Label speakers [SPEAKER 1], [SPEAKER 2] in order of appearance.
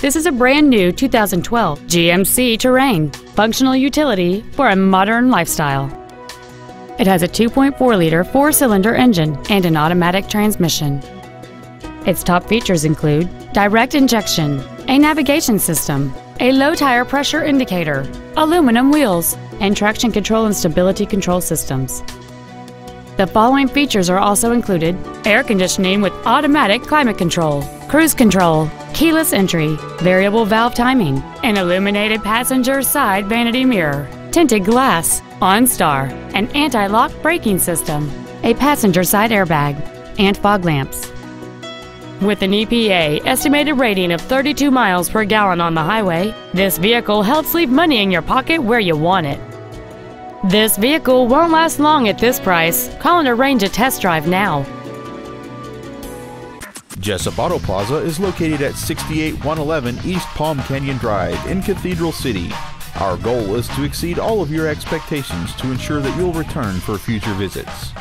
[SPEAKER 1] This is a brand new 2012 GMC Terrain, functional utility for a modern lifestyle. It has a 2.4-liter four-cylinder engine and an automatic transmission. Its top features include direct injection, a navigation system, a low tire pressure indicator, aluminum wheels, and traction control and stability control systems. The following features are also included air conditioning with automatic climate control, cruise control, keyless entry, variable valve timing, an illuminated passenger side vanity mirror, tinted glass, OnStar, an anti-lock braking system, a passenger side airbag, and fog lamps. With an EPA estimated rating of 32 miles per gallon on the highway, this vehicle helps leave money in your pocket where you want it. This vehicle won't last long at this price. Call and arrange a test drive now.
[SPEAKER 2] Jessup Auto Plaza is located at 68111 East Palm Canyon Drive in Cathedral City. Our goal is to exceed all of your expectations to ensure that you'll return for future visits.